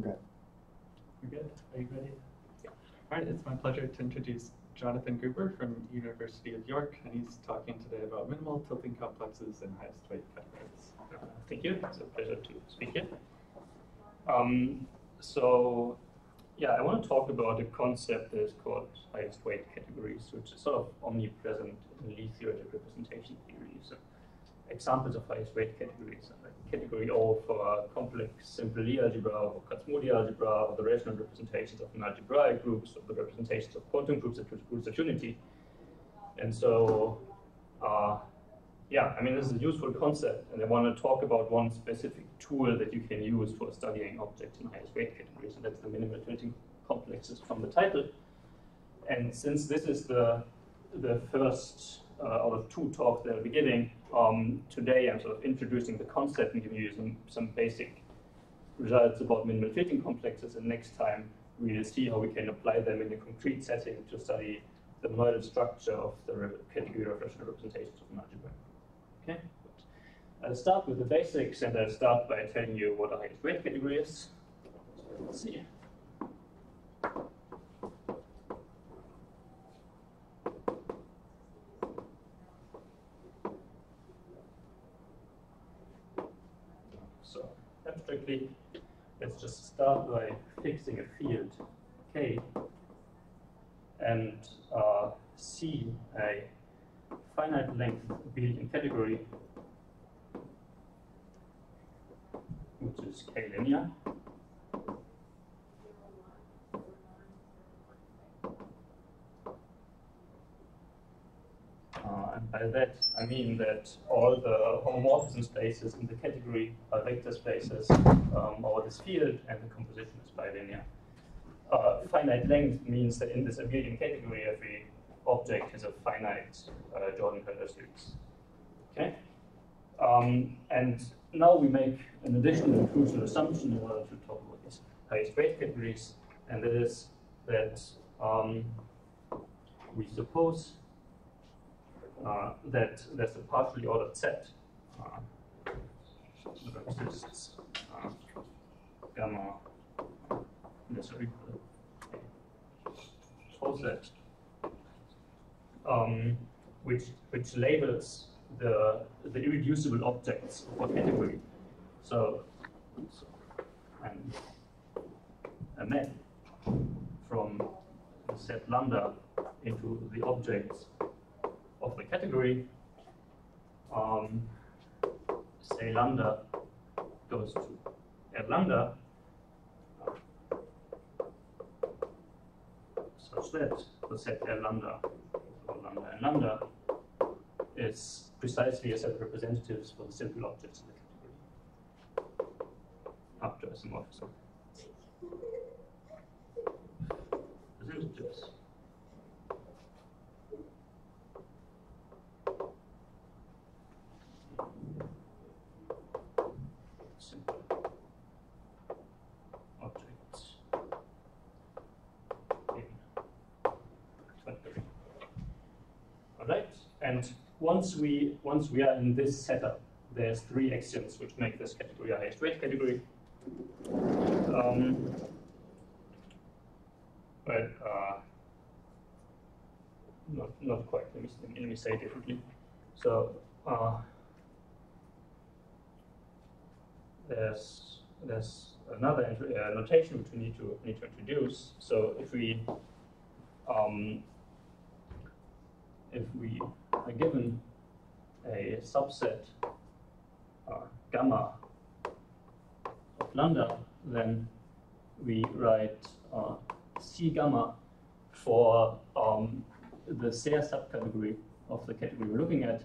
Okay. We're good. Are you ready? Yeah. All right, it's my pleasure to introduce Jonathan Gruber from University of York, and he's talking today about minimal tilting complexes and highest weight categories. Uh, thank you. It's a pleasure to speak here. Um, so, yeah, I want to talk about a concept that is called highest weight categories, which is sort of omnipresent in Lie theoretic representation theory. So, examples of highest weight categories like category O for complex simple Lie algebra or Kac-Moody algebra or the rational representations of non-algebraic groups or the representations of quantum groups at groups of unity. And so, uh, yeah, I mean, this is a useful concept, and I want to talk about one specific tool that you can use for studying objects in highest weight categories, and that's the minimal tilting complexes from the title. And since this is the the first uh, out of two talks that I'll be giving, um, today I'm sort of introducing the concept and giving you some, some basic results about minimal tilting complexes, and next time we'll see how we can apply them in a concrete setting to study the module structure of the category of rational representations of an algebra. Okay, I'll start with the basics, and I'll start by telling you what a highest weight category is. So let's see. So abstractly, let's just start by fixing a field And uh, C a finite length abelian category, which is K linear. Uh, and by that, I mean that all the homomorphism spaces in the category are vector spaces um, over this field, and the composition is bilinear. Uh, finite length means that in this abelian category, every object has a finite uh, Jordan-Hölder series. Okay? Um, and now we make an additional crucial assumption in order to talk about these highest weight categories, and that is that um, we suppose uh, that there's a partially ordered set uh, that exists uh, gamma necessary set um, which which labels the the irreducible objects of a category. So, and a map from the set lambda into the objects of the category. Um, say lambda goes to add lambda such that the set L lambda or lambda and lambda is precisely a set of representatives for the simple objects in the category up to isomorphism. Representatives. Simple objects in factory. All right, and once we once we are in this setup, there's three axioms which make this category a highest weight category. Um, but uh, not not quite. Let me let me say it differently. So uh, there's there's another uh, notation which we need to need to introduce. So if we um, if we are given a subset uh, gamma of lambda, then we write uh, C gamma for um, the Serre subcategory of the category we're looking at,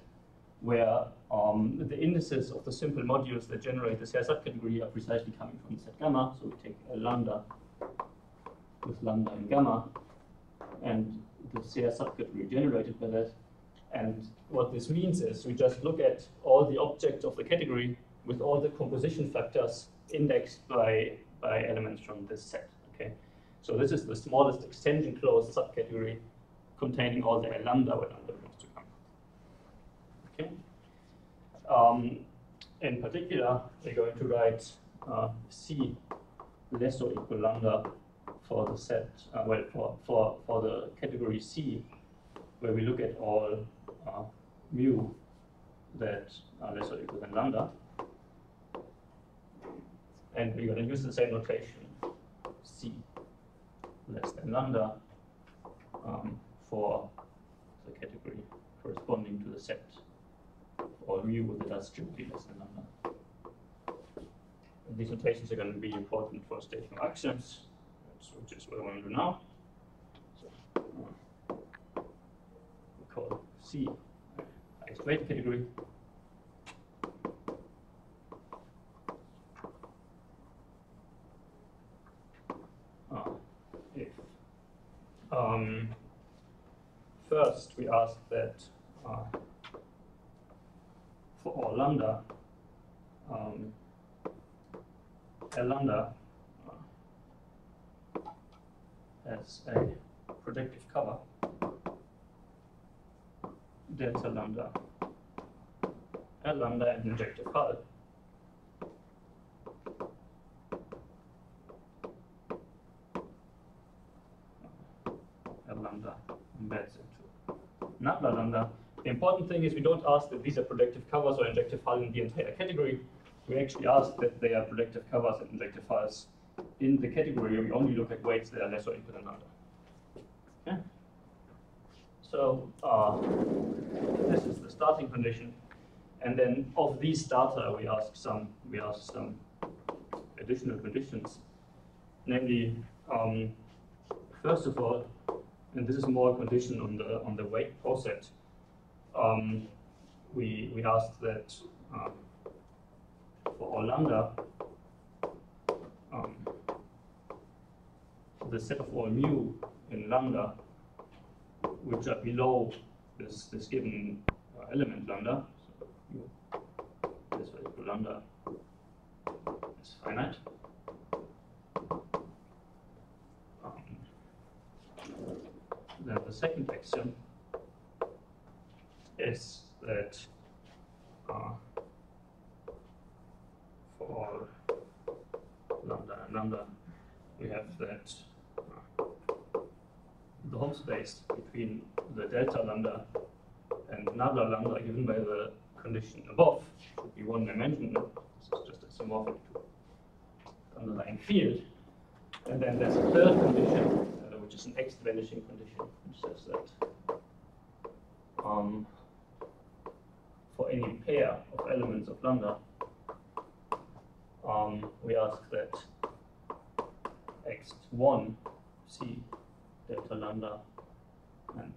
where um, the indices of the simple modules that generate the Serre subcategory are precisely coming from the set gamma. So we take a lambda with lambda and gamma, and the Serre subcategory generated by that. And what this means is we just look at all the objects of the category with all the composition factors indexed by, by elements from this set. Okay, So this is the smallest extension closed subcategory containing all the lambda where lambda belongs to come. Okay. Um, in particular, we're going to write uh, C less or equal lambda for the set, uh, well, for, for, for the category C, where we look at all uh, mu that are less or equal than lambda. And we're going to use the same notation, C less than lambda, um, for the category corresponding to the set or mu that are strictly less than lambda. And these notations are going to be important for stational axioms, which is what I want to do now. So, we call C highest weight category. If um, first we ask that uh, for all lambda, um, lambda uh, has a projective cover delta lambda L lambda and injective hull. L lambda embeds into nabla lambda. The important thing is we don't ask that these are projective covers or injective hull in the entire category. We actually ask that they are projective covers and injective hulls in the category. We only look at weights that are less or equal than lambda. Okay. So uh, this is the starting condition, and then of these data, we ask some we ask some additional conditions, namely, um, first of all, and this is more a condition on the on the weight poset. Um, we we ask that um, for all lambda, um, the set of all mu in lambda which are below this, this given uh, element lambda. So this equal lambda is finite. Then the second axiom is that uh, for lambda and lambda, we have that the Hom space between the delta lambda and nabla lambda given by the condition above should be one dimensional. This is just a isomorphic to underlying field. And then there's a third condition, uh, which is an Ext vanishing condition, which says that um, for any pair of elements of lambda, um, we ask that x1 c delta lambda and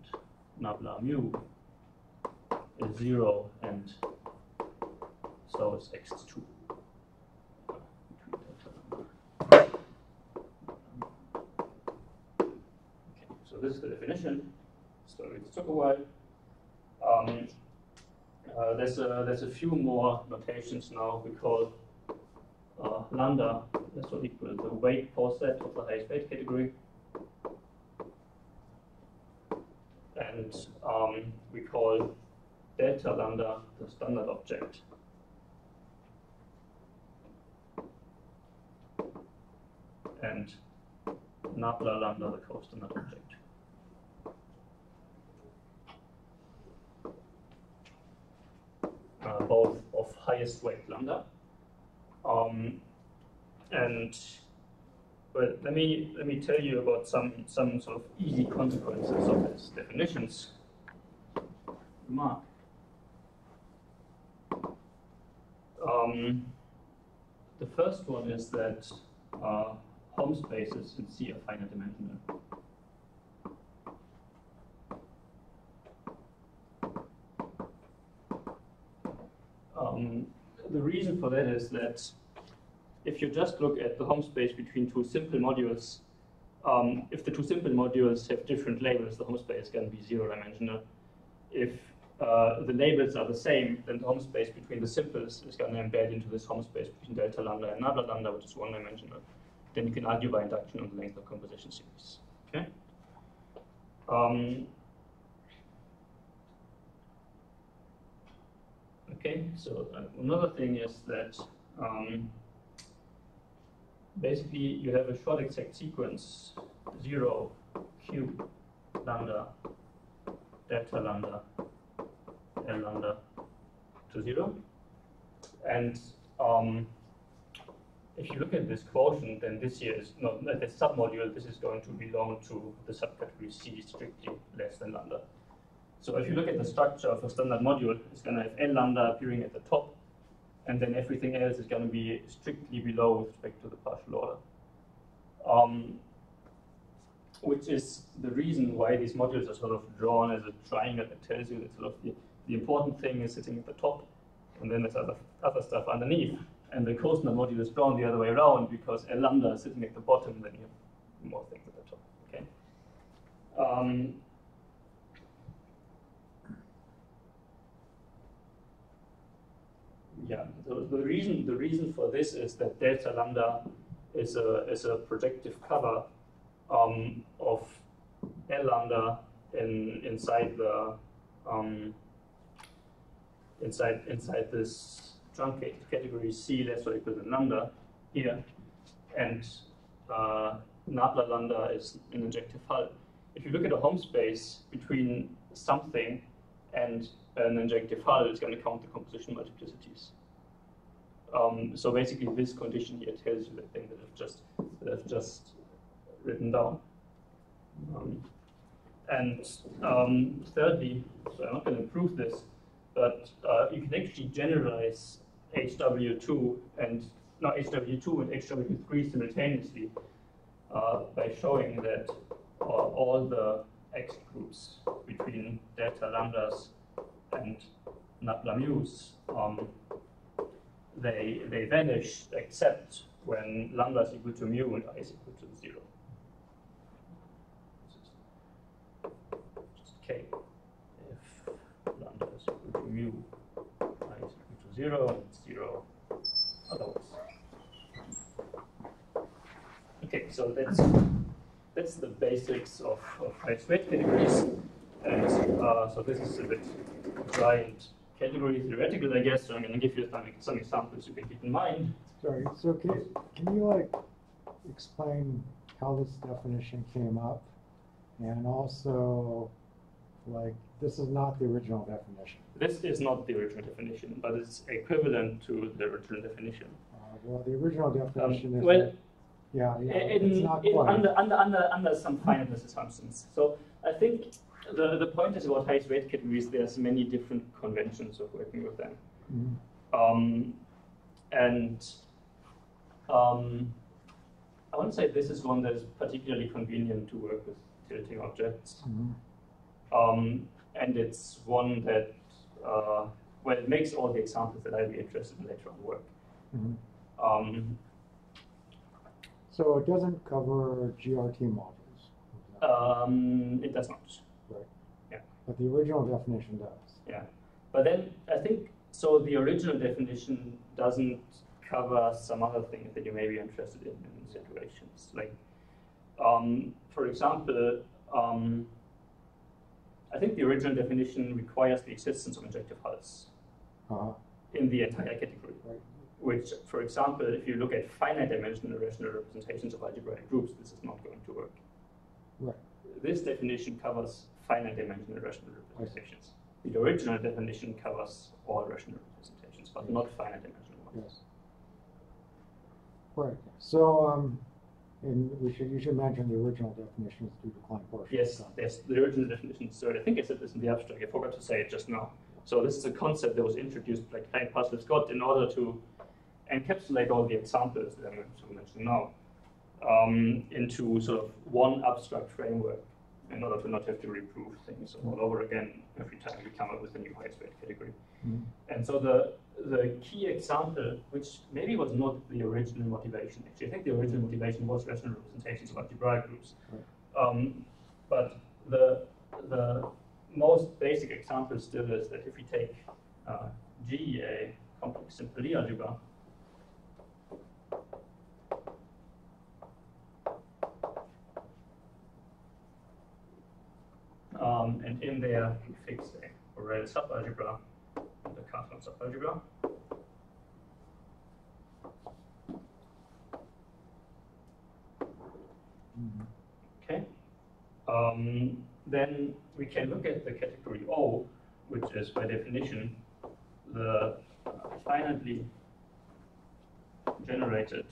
nabla mu is zero and so is x2. Okay, so this is the definition. So it took a while. Um, uh, there's a there's a few more notations now. We call uh, lambda less or equal the weight poset of the highest weight category. And um, we call delta lambda the standard object. And nabla lambda the co-standard object. Uh, both of highest weight lambda. Um, and well, let me let me tell you about some some sort of easy consequences of its definitions. Mark. Um, the first one is that uh, Hom spaces in C are finite dimensional. Um, the reason for that is that if you just look at the Hom space between two simple modules, um, if the two simple modules have different labels, the Hom space can be zero dimensional. If uh, the labels are the same, then the Hom space between the simples is going to embed into this Hom space between delta lambda and nabla lambda, which is one dimensional. Then you can argue by induction on the length of composition series. Okay. Um, okay. So uh, another thing is that um, basically you have a short exact sequence 0, q, lambda, delta lambda, L lambda to 0. And um, if you look at this quotient, then this here is not the submodule, this is going to belong to the subcategory C strictly less than lambda. So if you look at the structure of a standard module, it's going to have L lambda appearing at the top, and then everything else is going to be strictly below with respect to the partial order. Um, which is the reason why these modules are sort of drawn as a triangle that tells you that sort of the, the important thing is sitting at the top, and then there's other, other stuff underneath. And the costandard module is drawn the other way around because L lambda is sitting at the bottom, then you have more things at the top. Okay. Um, yeah, the, the reason the reason for this is that delta lambda is a is a projective cover um, of L lambda in inside the um, inside inside this truncated category C less or equal than lambda here, and uh, nabla lambda is an injective hull. If you look at a Hom space between something and an injective hull, is going to count the composition multiplicities. Um, so basically, this condition here tells you the thing that I've just that I've just written down. Um, and um, thirdly, so I'm not going to prove this, but uh, you can actually generalize HW2 and not HW2 and HW3 simultaneously uh, by showing that uh, all the Ext groups between delta lambdas and mu's um, they they vanish except when lambda is equal to mu and i is equal to zero. Just k. If lambda is equal to mu, i is equal to zero, and zero otherwise. Okay, so that's that's the basics of, of Highest Weight categories. And uh, so this is a bit giant category theoretical, I guess. So I'm going to give you some, some examples you can keep in mind. Sorry, so can, can you like explain how this definition came up? And also, like, this is not the original definition. This is not the original definition, but it's equivalent to the original definition. Uh, well, the original definition Um, is well, yeah, yeah, in, it's not quite. under, under, under, under some finiteness assumptions. So I think the, the point is about highest weight categories, there's many different conventions of working with them. Mhm. Um, and um, I want to say this is one that is particularly convenient to work with tilting objects. Mhm. Um, and it's one that, uh, well, it makes all the examples that I'll be interested in later on work. Mhm. Um, So it doesn't cover GRT models? um, it does not. But the original definition does. Yeah, but then I think so. The original definition doesn't cover some other things that you may be interested in in situations. Like, um, for example, um, I think the original definition requires the existence of injective hulls Uh, in the entire category. Right. Which, for example, if you look at finite dimensional rational representations of algebraic groups, this is not going to work. Right. This definition covers finite dimensional rational representations. The original definition covers all rational representations, but not finite dimensional ones. Yes. Right, so, um, and we should, you should mention the original definition is through decline portion. Yes, yes, the original definition is third. I think I said this in the abstract. I forgot to say it just now. So this is a concept that was introduced by Cline Parshall Scott in order to encapsulate all the examples that I'm going to mention now um, into sort of one abstract framework in order to not have to reprove things all over again every time we come up with a new highest weight category. Mhm. And so the the key example, which maybe was not the original motivation, actually, I think the original motivation was rational representations of algebraic groups. Um, but the the most basic example still is that if we take uh, G, a complex simple algebra, um, and in there we fix a Borel subalgebra and a Cartan subalgebra. Okay. Um, then we can look at the category O, which is by definition the finitely generated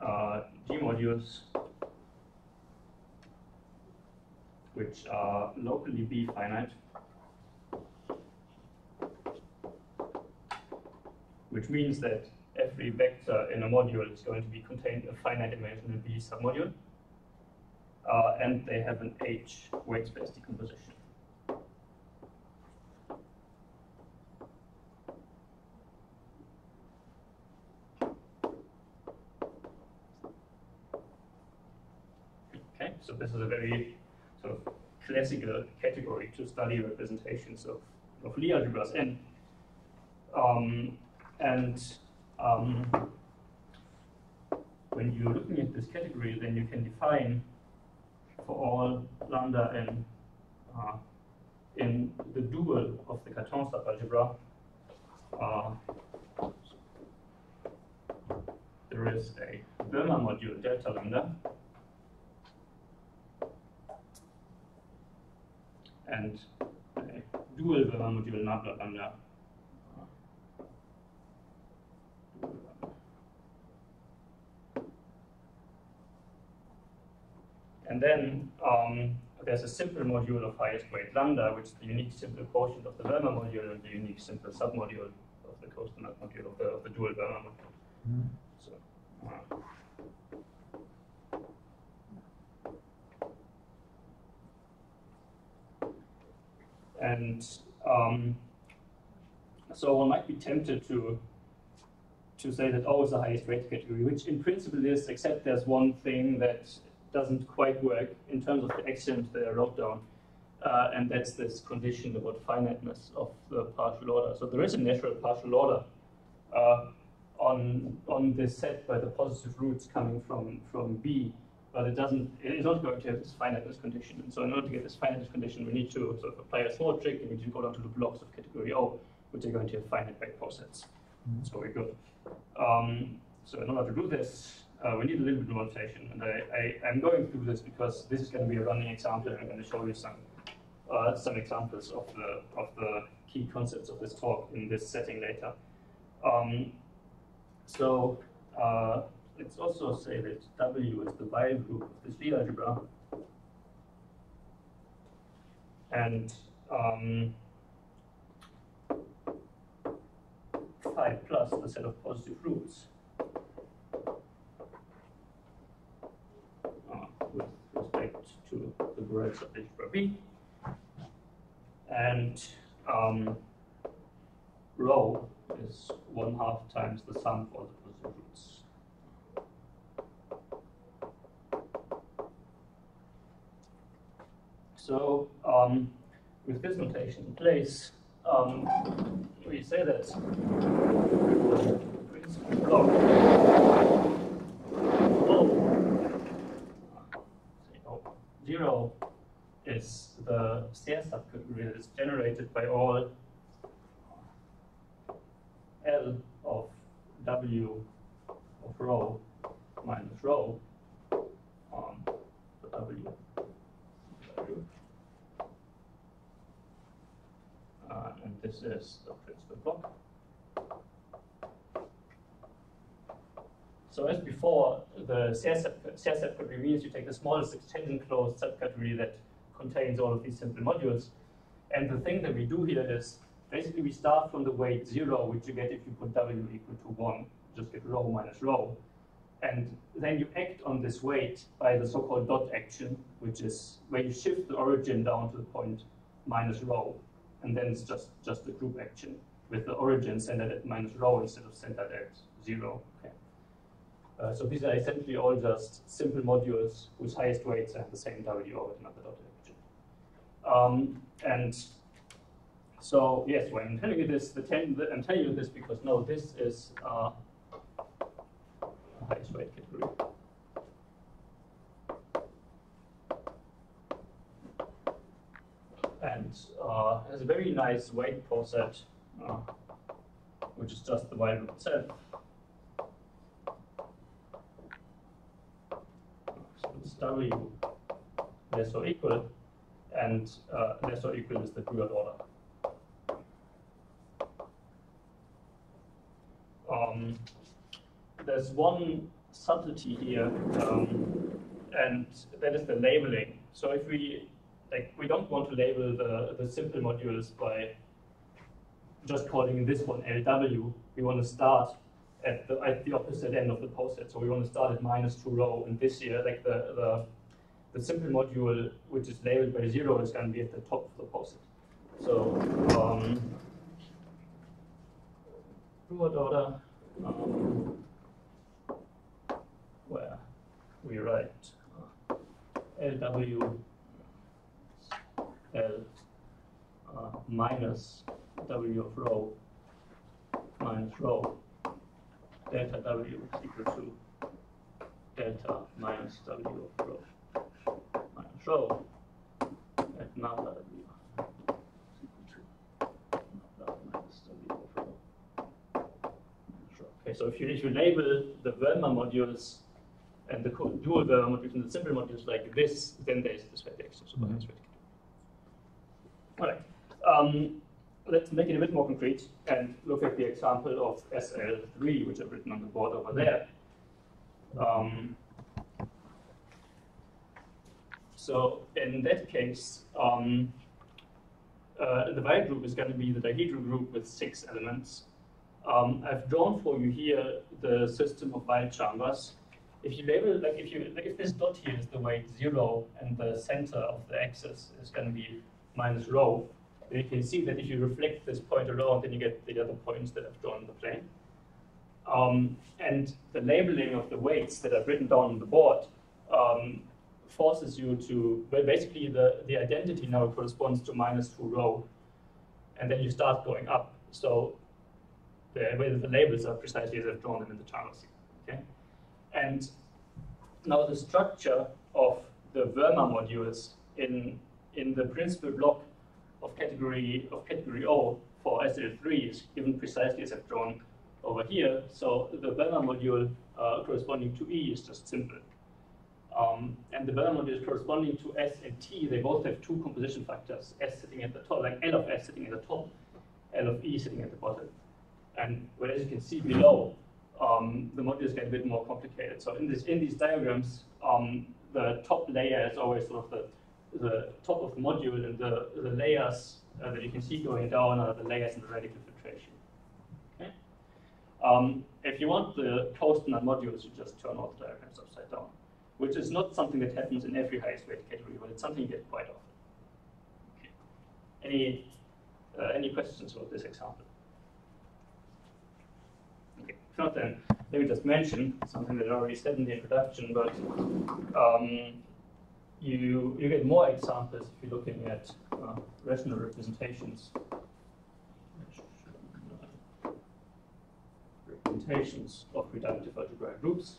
uh, G modules which are locally B finite, which means that every vector in a module is going to be contained a finite dimensional B submodule, uh, and they have an H weight space decomposition. Okay, so this is a very sort of classical category to study representations of, of Lie algebras. And, um, and um, when you're looking at this category, then you can define for all lambda n uh, in the dual of the Cartan subalgebra, uh, there is a Verma module delta lambda and dual Verma module nabla lambda. And then um, there's a simple module of highest weight lambda, which is the unique simple quotient of the Verma module and the unique simple submodule of the costandard module of the, of the dual Verma module. Mhm. So, uh, and um, so one might be tempted to to say that O is the highest weight category, which in principle is, except there's one thing that doesn't quite work in terms of the axiom that I wrote down, uh, and that's this condition about finiteness of the partial order. So there is a natural partial order uh, on on this set by the positive roots coming from from B, but it doesn't. It's not going to have this finiteness condition. And so in order to get this finiteness condition, we need to sort of apply a small trick, and we need to go down to the blocks of category O, which are going to have finite vector sets. Mhm. So we go. Um, so in order to do this, uh, we need a little bit more notation, and I, I, I'm going through this because this is going to be a running example, and I'm going to show you some uh, some examples of the of the key concepts of this talk in this setting later. Um, so uh, let's also say that W is the Weyl group of this Lie algebra, and um, phi plus the set of positive roots. uh, with respect to the grades of algebra B. And um, rho is one half times the sum for the positive roots. So um, with this notation in place, um, we say that principal block is the Serre subcategory that is generated by all L of W of rho minus rho on W. W. Uh, and this is the principal block. So as before, the Serre subcategory means you take the smallest extension closed subcategory that contains all of these simple modules. And the thing that we do here is basically we start from the weight zero, which you get if you put W equal to one, just get rho minus rho. And then you act on this weight by the so-called dot action, which is where you shift the origin down to the point minus rho. And then it's just, just the group action with the origin centered at minus rho instead of centered at zero. Okay. Uh, so these are essentially all just simple modules whose highest weights have the same W orbit over another dot action. Um, and so yes, when I'm telling you this, the ten, the, I'm telling you this because no, this is uh, highest weight category. And uh, has a very nice weight poset, uh, which is just the group itself. w less or equal, and uh, less or equal is the Bruhat order. Um, there's one subtlety here, um, and that is the labeling. So if we like, we don't want to label the the simple modules by just calling this one LW. We want to start at the at the opposite end of the poset. So we want to start at minus two rho, and this here, like the the the simple module which is labeled by zero is going to be at the top of the poset. So um, order um, where we write uh, LW L uh, minus W of rho minus rho delta W is equal to delta minus W of rho minus rho at lambda W is equal to minus W of rho minus rho. Okay, so if you if you label the Verma modules and the dual Verma modules and the simple modules like this, then there's this vertex. So that's vertex. All right. Um, let's make it a bit more concrete and look at the example of SL3, which I've written on the board over there. Um, so in that case, um, uh, the Weyl group is going to be the dihedral group with six elements. Um, I've drawn for you here the system of Weyl chambers. If you label, like if you, like if this dot here is the weight zero and the center of the axis is going to be minus rho, then you can see that if you reflect this point around, then you get the other points that I've drawn on the plane. Um, and the labeling of the weights that I've written down on the board um, forces you to, well, basically the, the identity now corresponds to minus 2 rho, and then you start going up. So the that the labels are precisely as I've drawn them in the channels. Okay? And now the structure of the Verma modules in, in the principal block of category of category O for SL3 is given precisely as I've drawn over here. So the Verma module uh, corresponding to E is just simple. Um, and the Verma modules corresponding to S and T, they both have two composition factors, S sitting at the top, like L of S sitting at the top, L of E sitting at the bottom. And well, as you can see below, um, the modules get a bit more complicated. So in this in these diagrams, um, the top layer is always sort of the the top of the module, and the the layers uh, that you can see going down are the layers in the radical filtration. Okay. Um, if you want the Postman modules, you just turn all the diagrams upside down, which is not something that happens in every highest weight category, but it's something you get quite often. Okay. Any uh, any questions about this example? Okay, if not then, let me just mention something that I already said in the introduction, but um, you, you get more examples if you're looking at uh, rational representations. Representations of reductive algebraic groups.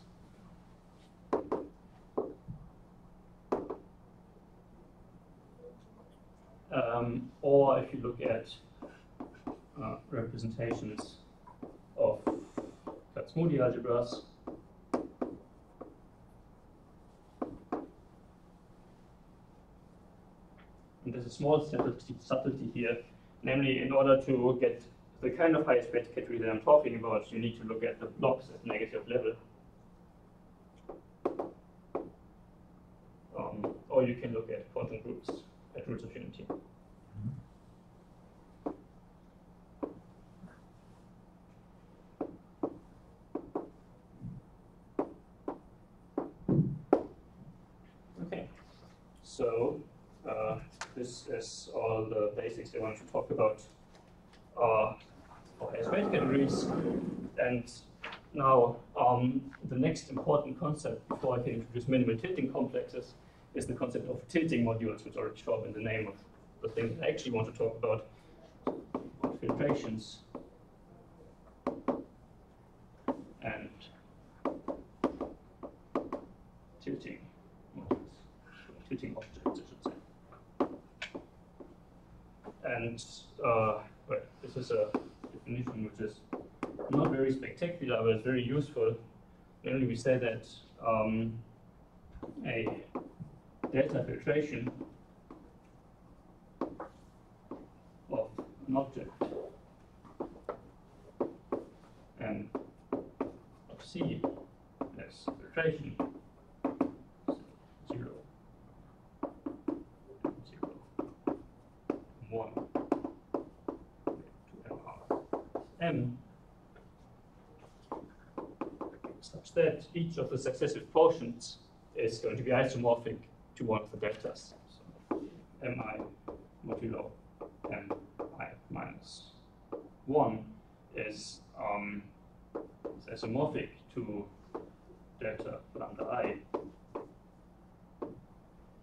Um, or if you look at uh, representations of Kac-Moody algebras. And there's a small subtlety, subtlety here, namely in order to get the kind of highest weight category that I'm talking about, you need to look at the blocks at negative level. Um, or you can look at quantum groups at roots of unity. Okay, so uh, all the basics I want to talk about uh, for highest weight categories. And now um, the next important concept before I can introduce minimal tilting complexes is the concept of tilting modules, which already show up in the name of the thing that I actually want to talk about, filtrations and tilting modules, tilting objects, I should say. And uh, this is a definition which is not very spectacular, but it's very useful. Namely, we say that um, a delta filtration of an object and of C as filtration zero, zero, one, to M R M such that each of the successive portions is going to be isomorphic to one of the deltas. So mi modulo mi minus 1 is, um, is isomorphic to delta lambda i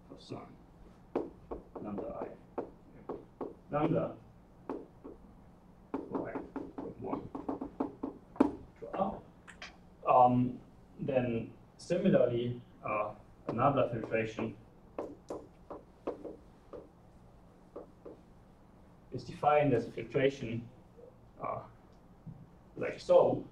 cosine lambda i lambda y 1 to. Um, then similarly, uh, another filtration is defined as a filtration uh, like so,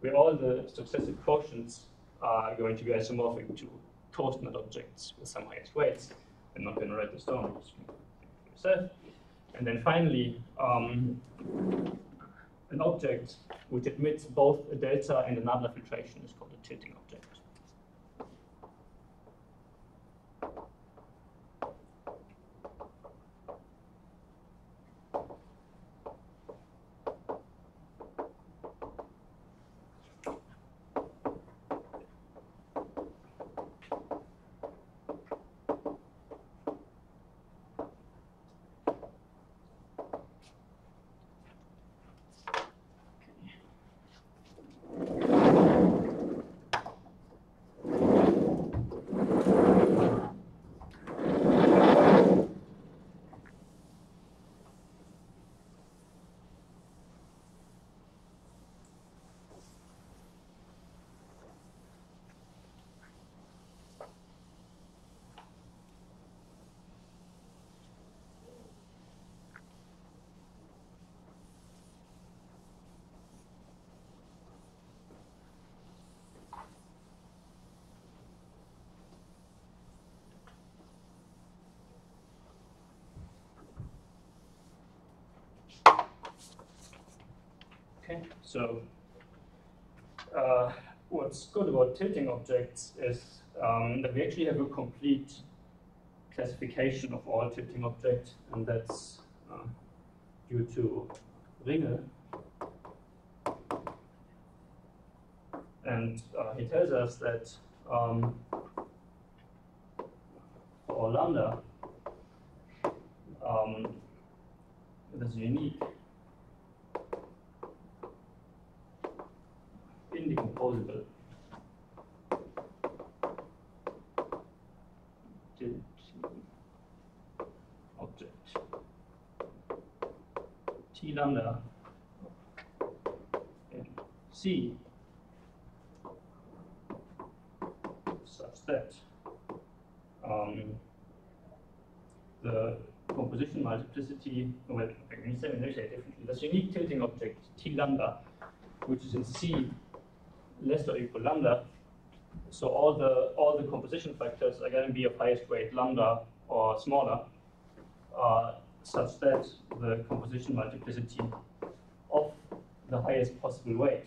where all the successive quotients are going to be isomorphic to coordinate objects with some highest weights. I'm not going to write this down, yourself. And then finally, um, an object which admits both a delta and another filtration is called a tilting object. Okay, so uh, what's good about tilting objects is um, that we actually have a complete classification of all tilting objects, and that's uh, due to Ringel. And uh, he tells us that um, for lambda, um, there's a unique indecomposable object. T lambda. In C. Such that um, the composition multiplicity, well, let me say, it differently. This unique tilting object T lambda, which is in C less or equal lambda. So all the all the composition factors are going to be of highest weight lambda or smaller, uh, such that the composition multiplicity of the highest possible weight.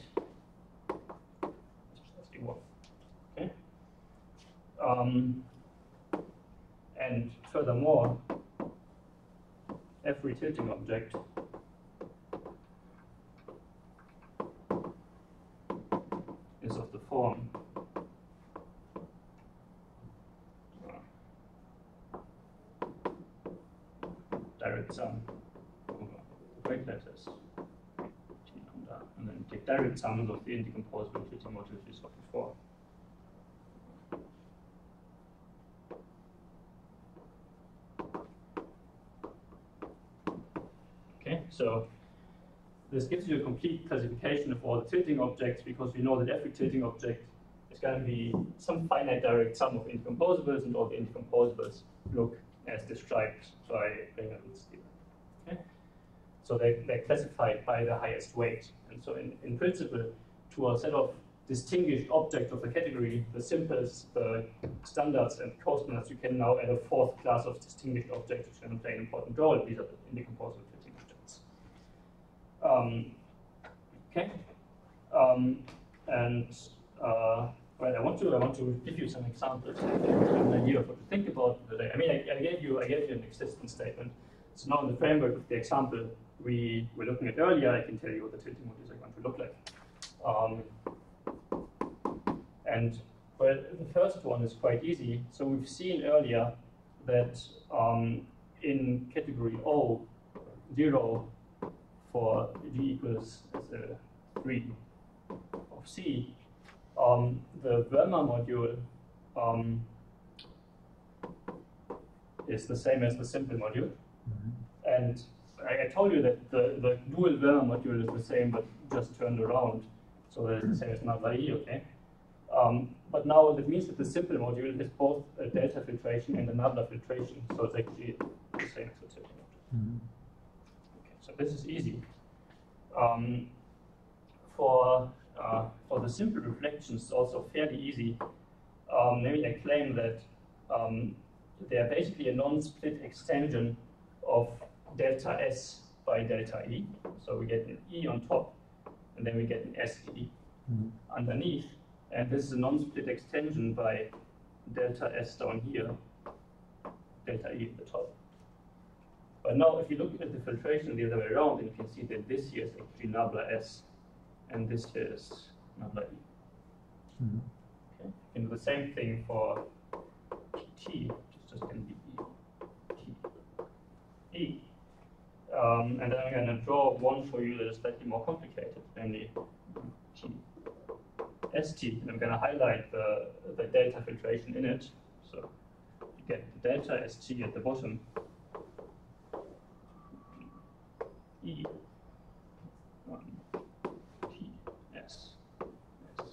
Okay. Um, and furthermore, every tilting object is of the form direct sum over weight letters and then take direct sums of the indecomposable tilting modules we saw before. Okay, so this gives you a complete classification of all the tilting objects because we know that every tilting object is going to be some finite direct sum of indecomposables and all the indecomposables look as described by Ringel and Steele. Okay? So they, they're classified by the highest weight. And so in, in principle, to a set of distinguished objects of the category, the simples, the standards, and co-standards, you can now add a fourth class of distinguished objects which can play an important role. These are the indecomposable. Um, okay, um, and uh, well, I want to I want to give you some examples, an idea of what to think about. I mean, I, I gave you I gave you an existence statement. So now in the framework of the example we were looking at earlier, I can tell you what the tilting modules are going to look like. Um, and well, the first one is quite easy. So we've seen earlier that um, in category O, 0 for g equals uh, 3 of C, um, the Verma module um, is the same as the simple module. Mm -hmm. And I, I, told you that the, the dual Verma module is the same, but just turned around. So that it's the same as E, okay? Um, but now that means that the simple module is both a delta filtration and a nabla filtration, so it's actually the same as the tilting module. Mm -hmm. So this is easy. Um, for uh, for the simple reflections, it's also fairly easy. Um, maybe I claim that um, they are basically a non-split extension of delta S by delta E. So we get an E on top, and then we get an SE mm -hmm. underneath. And this is a non-split extension by delta S down here, delta E at the top. But now if you look at the filtration the other way around, then you can see that this here is actually nabla S, and this here is nabla E. Mm -hmm. Okay. And the same thing for T, it's just going to be E, T, E. Um, and then I'm going to draw one for you that is slightly more complicated, namely T. ST, and I'm going to highlight the, the delta filtration in it. So you get the delta ST at the bottom. E one T S S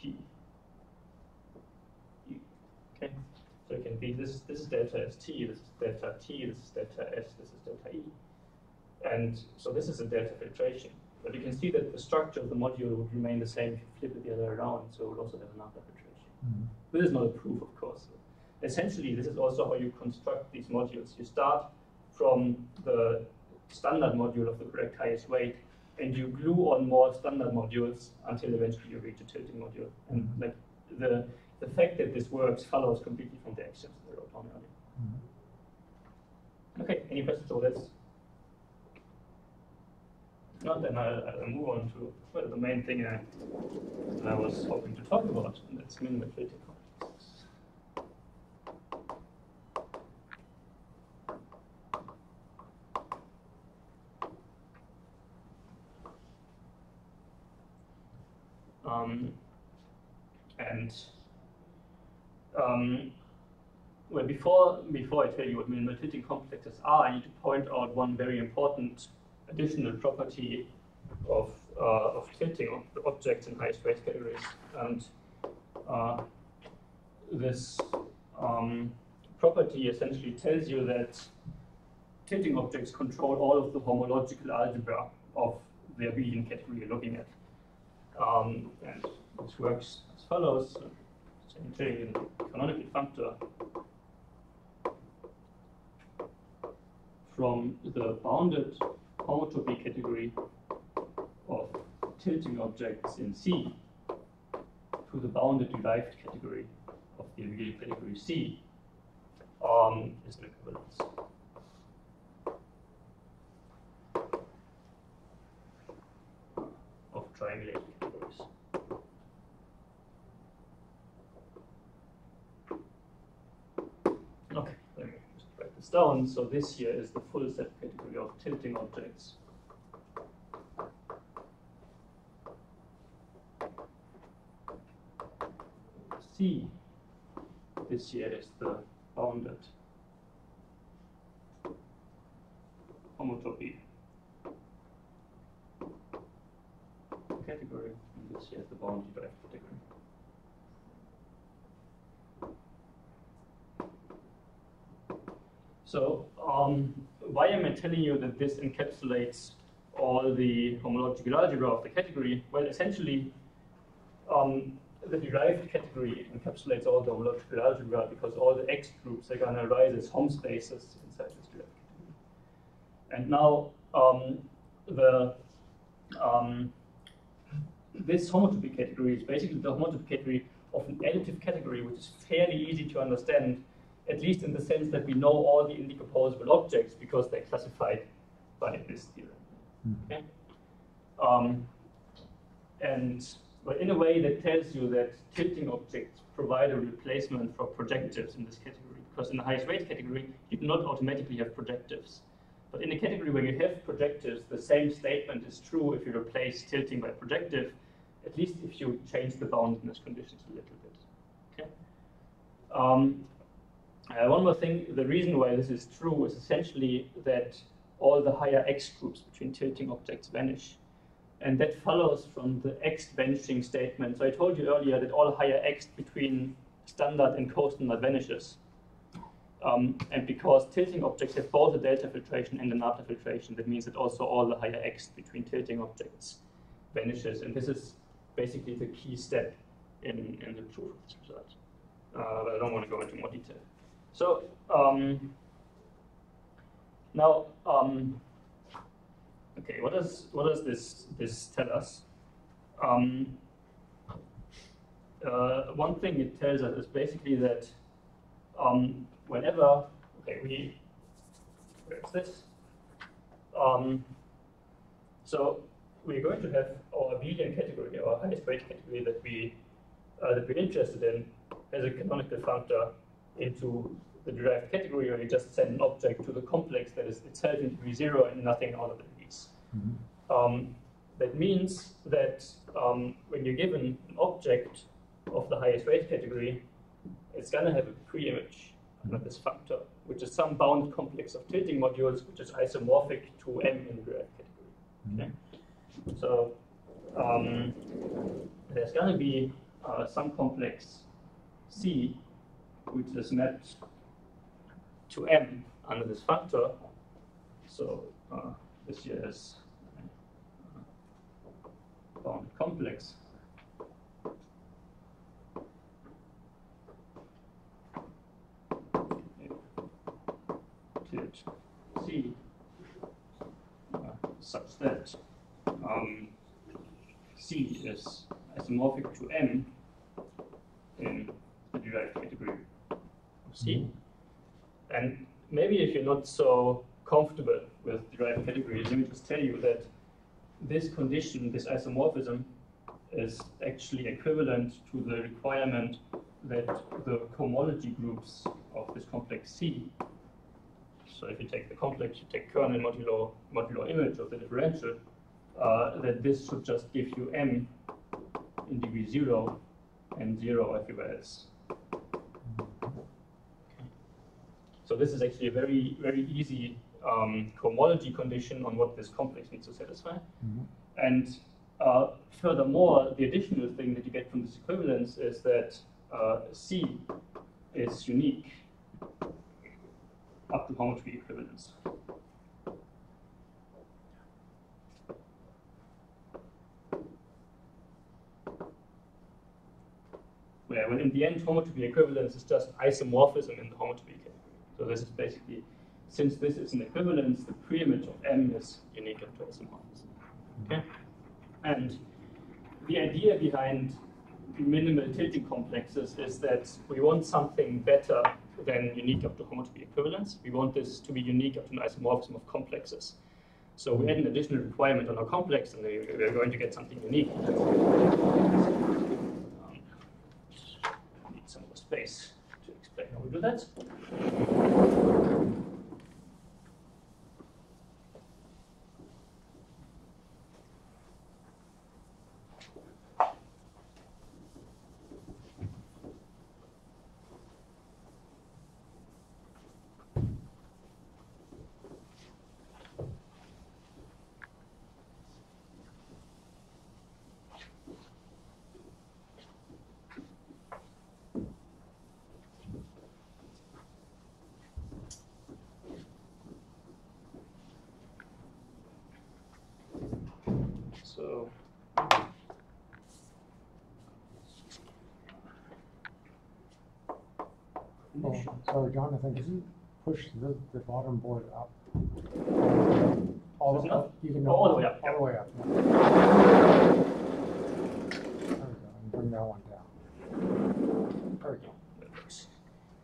T E. Okay, so it can be this this is delta S T. this is delta T, this is delta S, this is delta E. And so this is a delta filtration. But you can see that the structure of the module would remain the same if you flip it the other way around, so it would also have another filtration. Mm -hmm. This is not a proof, of course. Essentially, this is also how you construct these modules. You start from the standard module of the correct highest weight, and you glue on more standard modules until eventually you reach a tilting module. And mm -hmm. like the the fact that this works follows completely from the axioms that I wrote down earlier. Mm -hmm. Okay, any questions on this? No, then I'll, I'll, move on to well, the main thing I, I was hoping to talk about, and that's minimal tilting complexes. Um, and um, well, before before I tell you what minimal tilting complexes are, I need to point out one very important additional property of, uh, of tilting of objects in highest weight categories. And uh, this um, property essentially tells you that tilting objects control all of the homological algebra of the abelian category you're looking at. Um, and this works as follows. So, in canonical functor from the bounded homotopy category of tilting objects in C to the bounded derived category of the abelian category C um, is an equivalence. of triangulated categories. Okay, let me down. So this here is the full set category of tilting objects. C this here is the bounded homotopy category, and this here is the bounded category. So um, why am I telling you that this encapsulates all the homological algebra of the category? Well, essentially, um, the derived category encapsulates all the homological algebra because all the Ext groups are going to arise as Hom spaces inside this derived category. And now um, the um, this homotopy category is basically the homotopy category of an additive category, which is fairly easy to understand, at least in the sense that we know all the indecomposable objects because they're classified by this theorem. Okay? Um, and but in a way that tells you that tilting objects provide a replacement for projectives in this category. Because in the highest weight category, you do not automatically have projectives. But in a category where you have projectives, the same statement is true if you replace tilting by projective, at least if you change the boundedness conditions a little bit. Okay. Um, uh, one more thing, the reason why this is true is essentially that all the higher Ext groups between tilting objects vanish. And that follows from the Ext vanishing statement. So I told you earlier that all higher Ext between standard and co-standard vanishes. Um, and because tilting objects have both a delta filtration and a nabla filtration, that means that also all the higher Ext between tilting objects vanishes. And this is basically the key step in, in the proof of this result. Uh, but I don't want to go into more detail. So um, now, um, okay, what does what does this this tell us? Um, uh, one thing it tells us is basically that um, whenever okay we where's this? Um, so we're going to have our abelian category, our highest weight category that we uh, that we're interested in as a canonical functor into the derived category, where you just send an object to the complex that is itself in degree zero and nothing other than these. Mm -hmm. um, that means that um, when you're given an object of the highest weight category, it's going to have a pre-image under this functor, which is some bound complex of tilting modules, which is isomorphic to M in the derived category. Okay? So um, there's going to be uh, some complex C, which is mapped to M under this functor. So uh, this here is bounded complex. C uh, such that um, C is isomorphic to M in the derived category C. Mm -hmm. And maybe if you're not so comfortable with derived categories, let me just tell you that this condition, this isomorphism, is actually equivalent to the requirement that the cohomology groups of this complex C, so if you take the complex, you take kernel modulo, modulo image of the differential, uh, that this should just give you m in degree 0 and 0 everywhere else. So this is actually a very, very easy um, cohomology condition on what this complex needs to satisfy. Mm -hmm. And uh, furthermore, the additional thing that you get from this equivalence is that uh, C is unique up to homotopy equivalence. Where, when in the end, homotopy equivalence is just isomorphism in the homotopy category. So this is basically, since this is an equivalence, the preimage of M is unique up to isomorphism. Okay? And the idea behind minimal tilting complexes is that we want something better than unique up to homotopy equivalence. We want this to be unique up to an isomorphism of complexes. So we add an additional requirement on our complex, and we're going to get something unique. Um, need some more space to explain how we do that. Sorry, Jonathan, can you push the, the bottom board up? All the, enough? you can. Oh, all the way up, All the way up. yeah. There we go, and bring that one down. There we go.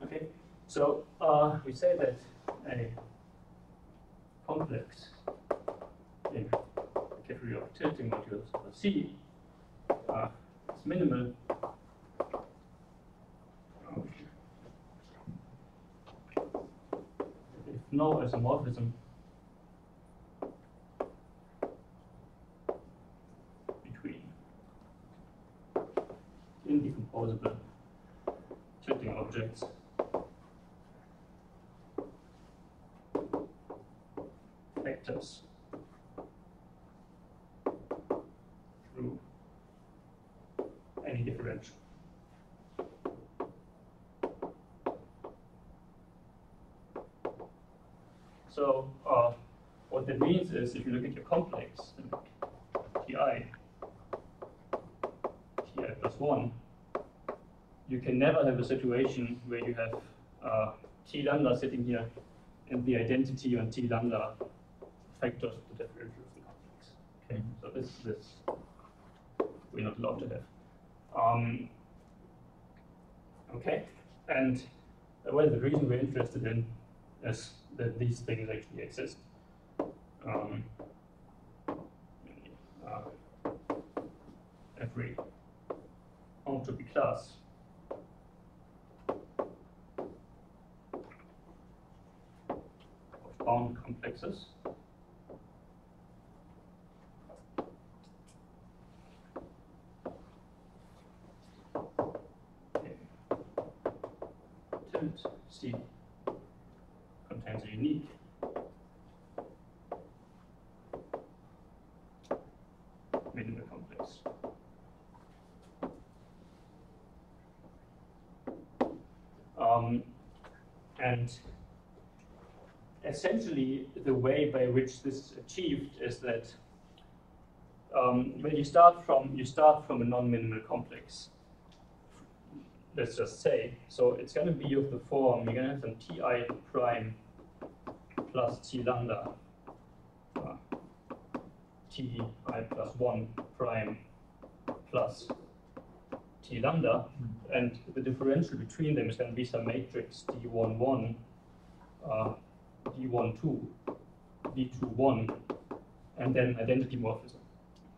Okay, so uh, we say that a complex in the category of tilting modules of C uh, is minimal. um, No isomorphism between. Indecomposable. Tilting objects factors through any differential. So uh, what that means is if you look at your complex, Ti, Ti plus 1, you can never have a situation where you have uh, T lambda sitting here and the identity on T lambda factors the differential of the complex. Okay, so this this we're not allowed to have. Um, okay, and well, the reason we're interested in is that these things actually exist. Um, uh, every homotopy class of bound complexes tilt C contains a unique minimal complex. Um, and essentially, the way by which this is achieved is that um, when you start from you start from a non-minimal complex. Let's just say so. It's going to be of the form you're going to have some ti prime plus t lambda uh, ti plus one prime plus lambda, and the differential between them is going to be some matrix d11, uh, d12, d21, and then identity morphism.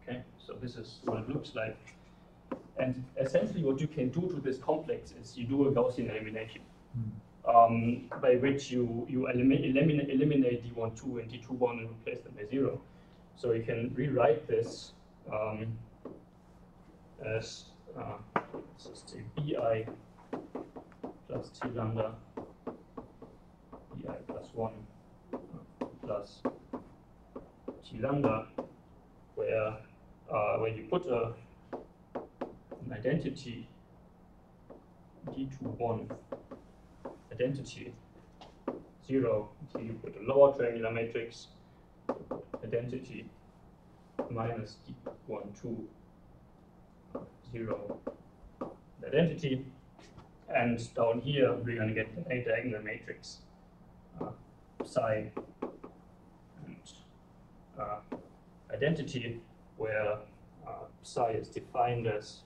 Okay, so this is what it looks like. And essentially, what you can do to this complex is you do a Gaussian elimination, um, by which you you eliminate eliminate, eliminate d12 and d21 and replace them by zero. So you can rewrite this um, as uh, just say bi plus t lambda bi plus one uh, plus t lambda, where uh, you put a an identity d21 identity zero, so you put a lower triangular matrix identity minus d12 zero. Identity, and down here we're going to get a diagonal matrix uh, psi and uh, identity where uh, psi is defined as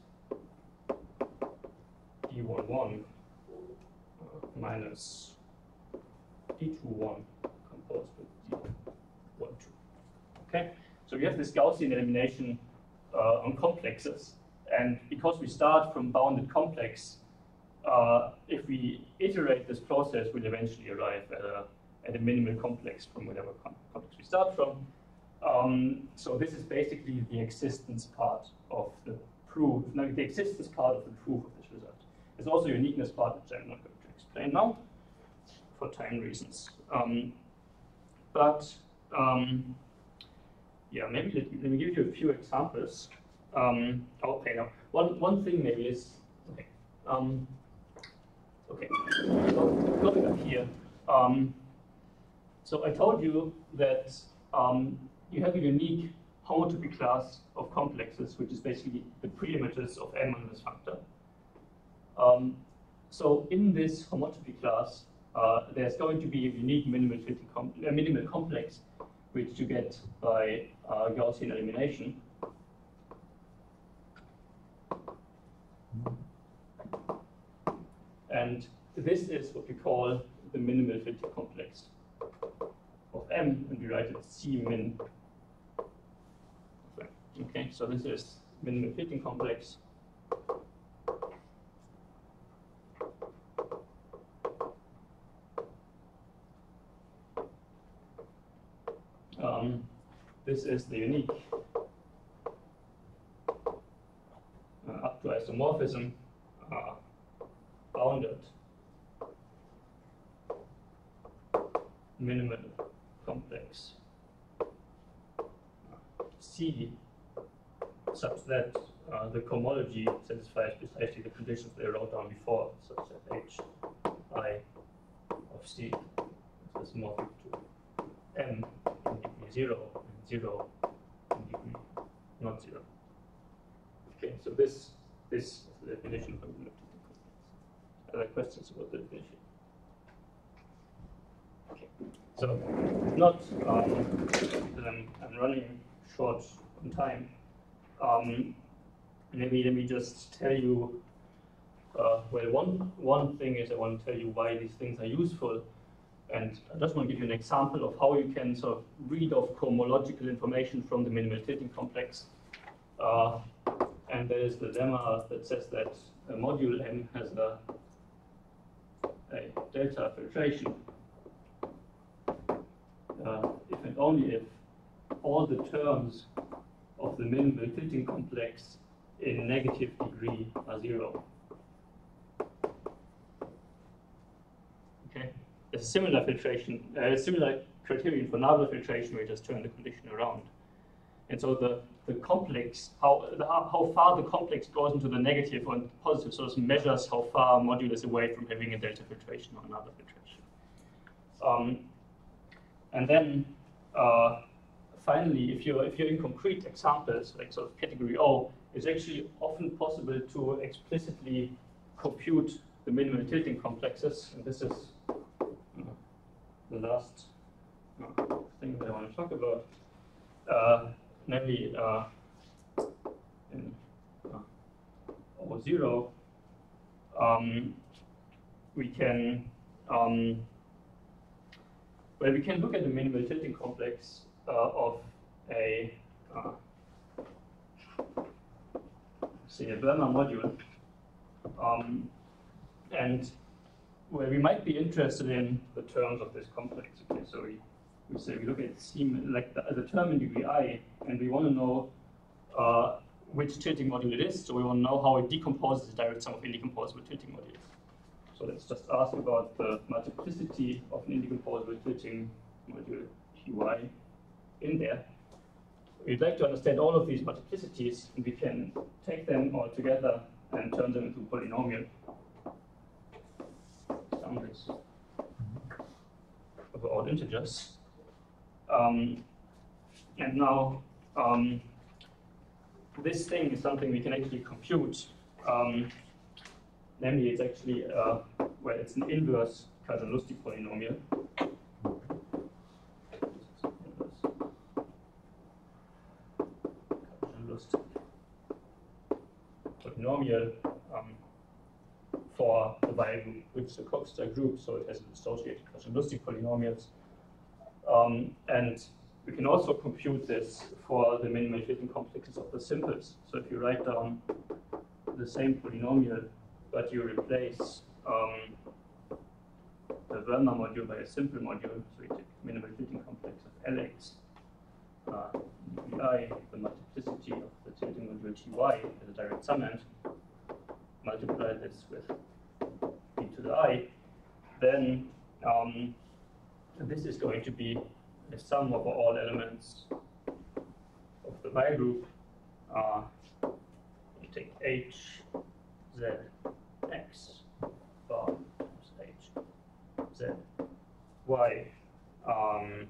d11 uh, minus d21 composed with d12. Okay, so we have this Gaussian elimination uh, on complexes, and because we start from bounded complex, uh, if we iterate this process, we'll eventually arrive at a, at a minimal complex from whatever com complex we start from. Um, so this is basically the existence part of the proof, no, the existence part of the proof of this result. There's also a uniqueness part, which I'm not going to explain now for time reasons. Um, but um, yeah, maybe let, let me give you a few examples. Um, okay, now one one thing maybe is okay. Um, okay, so going up here. Um, so I told you that um, you have a unique homotopy class of complexes, which is basically the pre-images of n minus functor. Um, so in this homotopy class, uh, there's going to be a unique minimal com uh, minimal complex, which you get by uh, Gaussian elimination. And this is what we call the minimal tilting complex of M, and we write it C min. Okay, so this is minimal tilting complex. Um, this is the unique uh, up to isomorphism uh, bounded minimal complex. C such that uh, the cohomology satisfies precisely the conditions they wrote down before, such that H I of C. Is isomorphic to M in degree 0 and 0 in degree not 0. Okay, so this, this is the definition of a questions about the definition? Okay, so not um, that I'm, I'm running short on time. Um, maybe let me just tell you. Uh, well, one one thing is I want to tell you why these things are useful, and I just want to give you an example of how you can sort of read off cohomological information from the minimal tilting complex. Uh, and there is the lemma that says that a module M has a, a delta filtration uh, if and only if all the terms of the minimal tilting complex in negative degree are zero. Okay, there's a similar filtration, a uh, similar criterion for nabla filtration, we just turn the condition around. And so the, the complex, how, how far the complex goes into the negative or positive so it measures how far a module is away from having a delta filtration or another filtration. Um, and then uh, finally, if you're if you're in concrete examples like sort of category O, it's actually often possible to explicitly compute the minimal tilting complexes, and this is the last uh, thing that I want to talk about, uh, namely uh, uh, O0, um, we can um, well, we can look at the minimal tilting complex uh, of a uh, say a Verma module, um, and where we might be interested in the terms of this complex. Okay, so we, we say we look at seam like the, the term in degree i, and we want to know uh, which tilting module it is. So we want to know how it decomposes the direct sum of indecomposable tilting modules. So let's just ask about the multiplicity of an indecomposable tilting module Ty in there. We'd like to understand all of these multiplicities, and we can take them all together and turn them into polynomial summaries of all integers. Um, and now, um, this thing is something we can actually compute. Um, namely it's actually, uh, well, it's an inverse Kazhdan-Lusztig polynomial. polynomial um, for the group, which a Coxeter group, so it has associated Kazhdan-Lusztig polynomials. Um, and we can also compute this for the minimal tilting complexes of the simples. So if you write down the same polynomial but you replace um, the Verma module by a simple module, so you take minimal tilting complex of Lx, uh, I, the multiplicity of the tilting module Ty as a direct summand, multiply this with e to the i, then um, this is going to be the sum of all elements of the Weyl group. Uh, you take h, z, x bar h z y, um,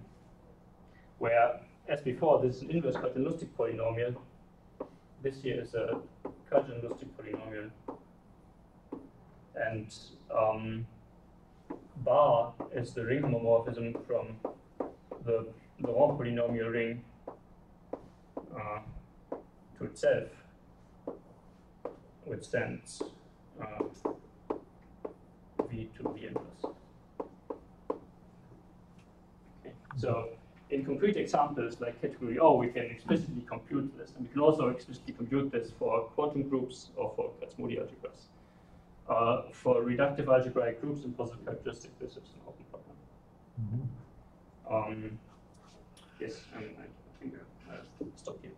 where, as before, this is an inverse Kazhdan-Lusztig polynomial. This here is a Kazhdan-Lusztig polynomial and um, bar is the ring homomorphism from the Laurent polynomial ring uh, to itself, which stands uh, v to the inverse. Okay. So in concrete examples like category O, we can explicitly compute this, and we can also explicitly compute this for quantum groups or for Kac-Moody algebras. Uh, for reductive algebraic groups and positive characteristics, this is an open problem. Um, yes, and I think I'll stop here.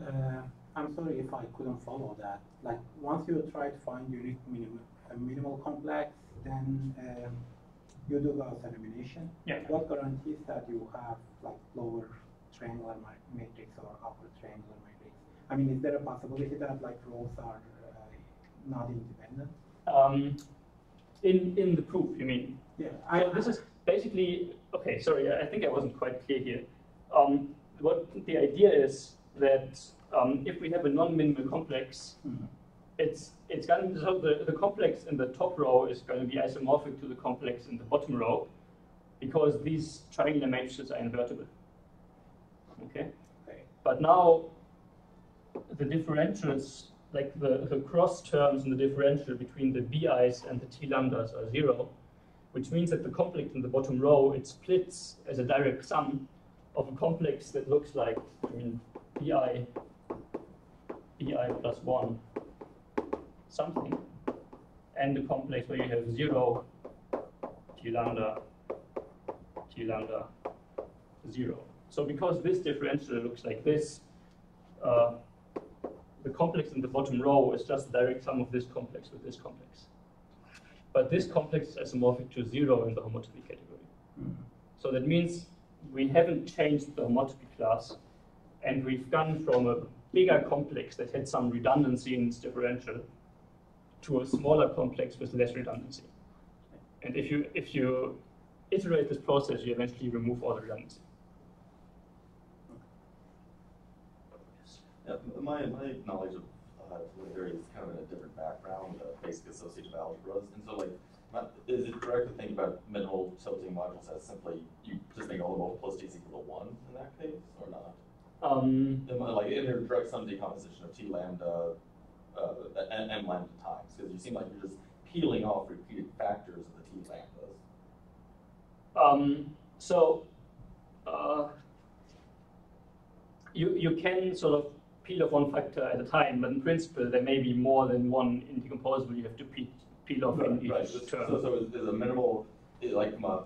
Uh, I'm sorry if I couldn't follow that. Like, once you try to find unique minimum, a minimal complex, then um, you do Gauss elimination. Yeah. What guarantees that you have like lower triangular matrix or upper triangular matrix? I mean, is there a possibility that like rows are uh, not independent? Um, in in the proof, you mean? Yeah, So this is basically okay. Sorry, I think I wasn't quite clear here. Um, what the idea is that um, if we have a non-minimal complex, Mhm. it's it's going to, so the, the complex in the top row is going to be isomorphic to the complex in the bottom row because these triangular matrices are invertible. Okay. Okay. But now the differentials, like the, the cross terms in the differential between the bi's and the t lambdas are zero, which means that the complex in the bottom row, it splits as a direct sum of a complex that looks like, I mean, bi, bi plus one, something, and a complex where you have zero, t lambda, t lambda, zero. So because this differential looks like this, uh, the complex in the bottom row is just the direct sum of this complex with this complex. But this complex is isomorphic to zero in the homotopy category. So that means we haven't changed the homotopy class, and we've gone from a bigger complex that had some redundancy in its differential to a smaller complex with less redundancy. And if you if you iterate this process, you eventually remove all the redundancy. Yeah, my, my knowledge of uh, theory is kind of in a different background, uh, basic associative algebras, and so like, not- is it correct to think about minimal tilting modules as simply, you just make all the multiplicities equal to one in that case, or not? Um, I, Like, in their direct sum decomposition of T lambda, uh, M lambda times, because you seem like you're just peeling off repeated factors of the T lambdas. Um, so uh, you you can sort of peel off one factor at a time, but in principle there may be more than one indecomposable you have to peel, peel off in each Right, so, term. so is, is a minimal, like from a,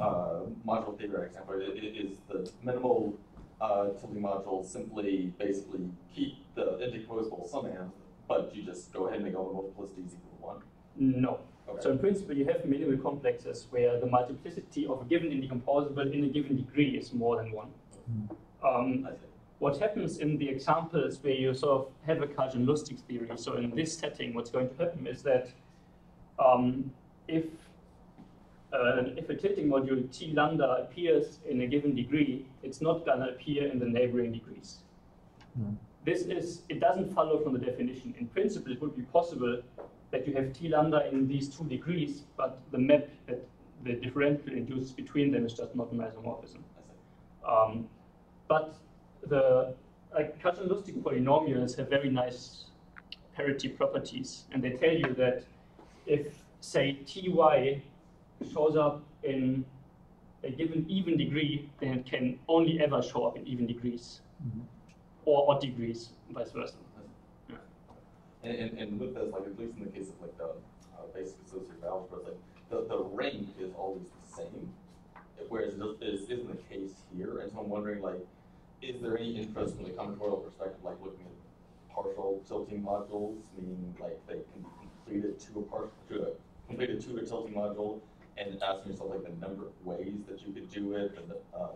uh, module theory example, is the minimal, uh, tilting module simply basically keep the indecomposable summand, but you just go ahead and make all the multiplicities equal to one? No. Okay. So in principle you have minimal complexes where the multiplicity of a given indecomposable in a given degree is more than one. Um, what happens in the examples where you sort of have a Kazhdan-Lusztig theory, so in this setting, what's going to happen is that um, if uh, if a tilting module T lambda appears in a given degree, it's not going to appear in the neighboring degrees. Hmm. This is, it doesn't follow from the definition. In principle, it would be possible that you have T lambda in these two degrees, but the map that the differential induces between them is just not an isomorphism. Um, but the like Kazhdan-Lusztig polynomials have very nice parity properties, and they tell you that if say ty shows up in a given even degree, then it can only ever show up in even degrees, Mhm. or odd degrees, vice versa. And, and, and with this, like, at least in the case of like the, uh, basic associative algebras, like, the, the rank is always the same. Whereas this is- isn't the case here, and so I'm wondering, like, is there any interest from the combinatorial perspective, like looking at partial tilting modules, meaning like they can be completed to a partial, to a, completed to a tilting module, and asking yourself like the number of ways that you could do it, and, um,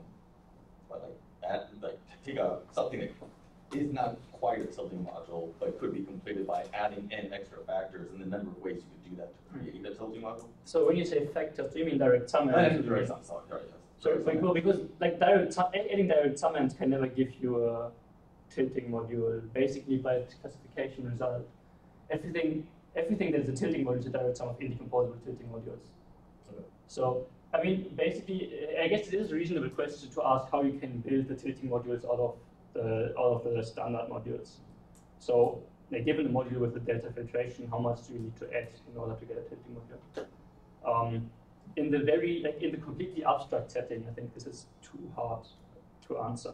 but like, add, like, take a, something that is not quite a tilting module, but could be completed by adding in extra factors and the number of ways you could do that to create a tilting module. So when you say factors, do you mean direct sum? Am direct sum, sorry. So well, because like direct sum, adding direct summands can never give you a tilting module. Basically, by classification result, everything everything that is a tilting module is a direct sum of indecomposable tilting modules. Okay. So I mean, basically, I guess it is a reasonable question to ask how you can build the tilting modules out of the of the standard modules. So, like, given a module with the delta filtration, how much do you need to add in order to get a tilting module? Um, in the very like in the completely abstract setting, I think this is too hard to answer.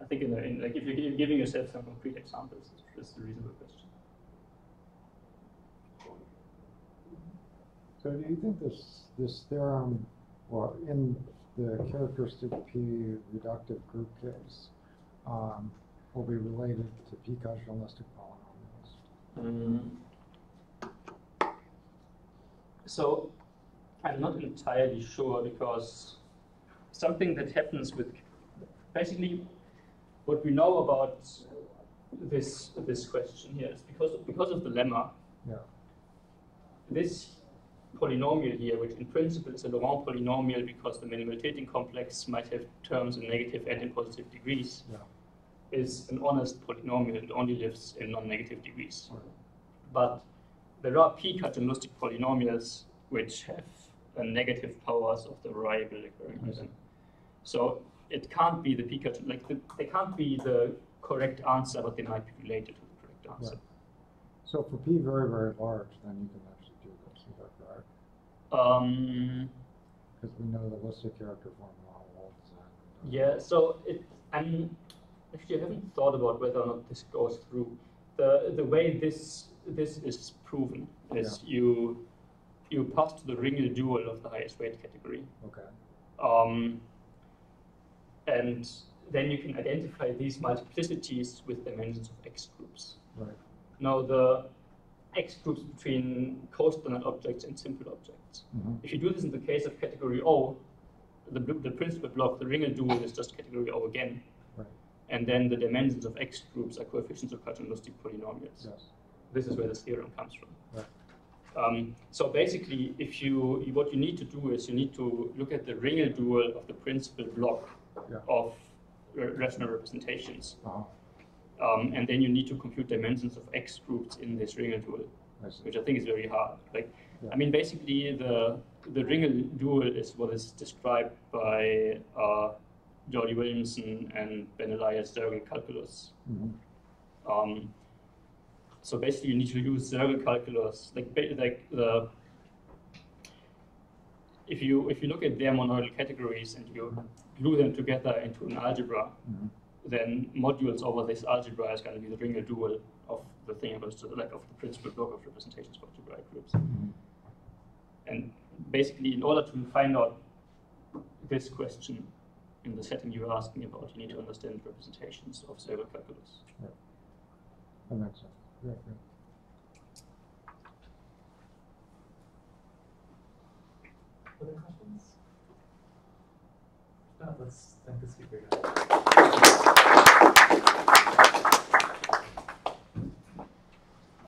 I think in, the, in like if you're giving yourself some concrete examples, is a reasonable question. So do you think this, this theorem, or in the characteristic P reductive group case, um, will be related to P Kazhdan-Lusztig polynomials? So I'm not entirely sure because something that happens with basically what we know about this this question here is because because of the lemma, Yeah. this polynomial here, which in principle is a Laurent polynomial because the minimal tilting complex might have terms in negative and in positive degrees, Yeah. Is an honest polynomial. It only lives in non-negative degrees. Right. But there are p-Kazhdan-Lusztig polynomials which have negative powers of the variable occurring I in see. them. So it can't be the p like the, they can't be the correct answer, but they might be related to the correct answer. So for P very, very large, then you can actually do this, is that correct? Um, Because we know the Lusztig character formula holds and. Yeah, so it, I'm actually I haven't thought about whether or not this goes through. The the way this this is proven is you you pass to the Ringel dual of the highest weight category, Okay, um, and then you can identify these multiplicities with dimensions of Ext groups. right, Now the Ext groups between co-standard objects and simple objects. Mhm. If you do this in the case of category O, the, the principal block, the Ringel dual, is just category O again. And then the dimensions of Ext groups are coefficients of Kazhdan-Lusztig polynomials. yes, This is where this theorem comes from. Right. Um, so basically, if you what you need to do is you need to look at the Ringel dual of the principal block Yeah. of rational representations, uh-huh, um, and then you need to compute dimensions of Ext groups in this Ringel dual, I which I think is very hard. Like, Yeah. I mean, basically the the Ringel dual is what is described by uh, Geordie Williamson and Ben Elias Soergel calculus. Mhm. Um, so basically, you need to use Soergel calculus, like like the. If you if you look at their monoidal categories and you glue them together into an algebra, Mhm. then modules over this algebra is going to be the Ringel dual of the thing to like of the principal block of representations for algebraic groups. Mhm. And basically, in order to find out this question in the setting you are asking about, you need to understand representations of Soergel calculus. that makes sense, yeah, yeah. Other questions? If not, let's thank the speaker.